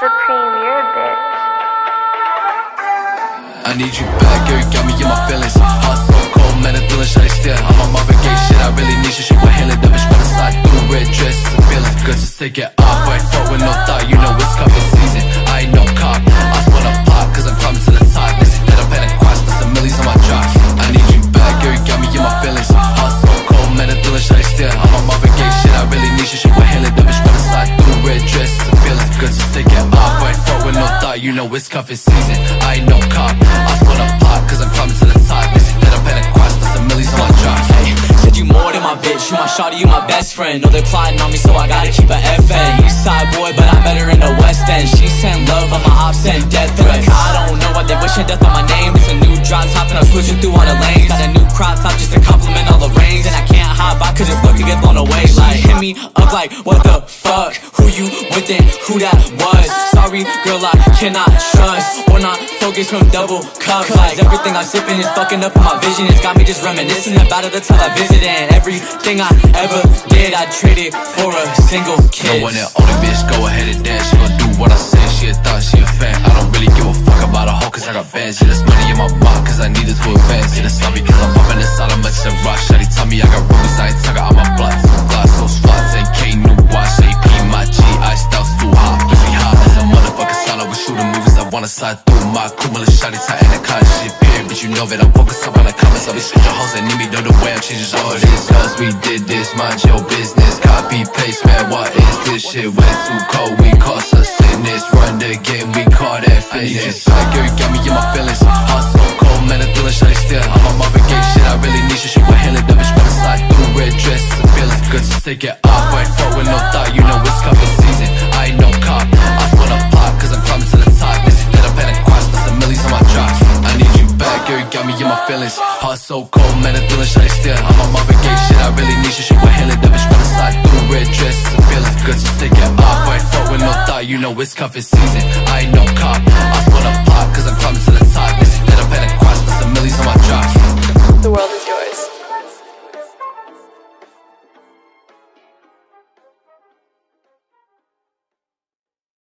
Supreme, you're a bitch. I need you back, girl, you got me in my feelings. Heart so cold, man, I'm feeling shawty still. I'm on Gaye shit, I really need you. She was handling that bitch wanna slide through red dress It's a feeling good, just take it you know it's cuffing season. I ain't no cop, I just wanna pop Cause I'm climbing to the top. They see that I'm heading cross, some millies on my drops Hey, said you more than my bitch, you my shawty, you my best friend. Know they're plotting on me, so I gotta keep a FN East side boy, but I met her in the West End. She sent love, on my ops sent death threats. I don't know why they wishing death on my name. It's a new drop top and I'm switching through all the lanes. Got a new crop top just to compliment all the range And I can't hop by cause it's look to get blown away Like, hit me up like, what the fuck? Who you with and who that was? Sorry, girl, I cannot trust. Or not focus from double cups Cause everything I'm sipping is fucking up my vision. It's got me just reminiscing about it. Until I visit And everything I ever did, I traded for a single No kiss. One that only bitch, go ahead and dance She gon' do what I say, she a thought, she a fan I don't really give a fuck about a hoe cause I got bands. Yeah, there's money in my mind cause I need it to advance. Yeah, that's not because I'm popping inside, I'm much to rush wanna slide through my cumulus Shawty tight in the car, shit, period But you know that I'm focused up on the comments I'll be switching hoes that need me, know the way I'm changing all this. Cause we did this, mind your business. Copy, paste, man, what is this shit? Way too cold, we cause us sickness. Run the game, we call that fitness I girl, you got me in my feelings. Heart so cold, man, I'm feeling shawty still. I'm on Marvin Gaye shit, I really need you She was handling that bitch wanna slide through red dress It's a feeling good, just take it off Right with no thought, feelings. Heart so cold, man, I'm feeling shawty still. I'm on my vacation, I really need you. shake my hand it up, bitch, wanna slide through red dress. I'm feeling good, just take it off. Right foot with no thought, you know it's cuffing season. I ain't no cop, I just wanna pop, cause I'm climbing to the top. This is that I'm at.